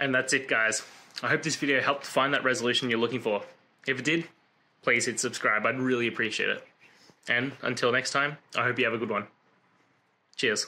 And that's it, guys. I hope this video helped find that resolution you're looking for. If it did, please hit subscribe. I'd really appreciate it. And until next time, I hope you have a good one. Cheers.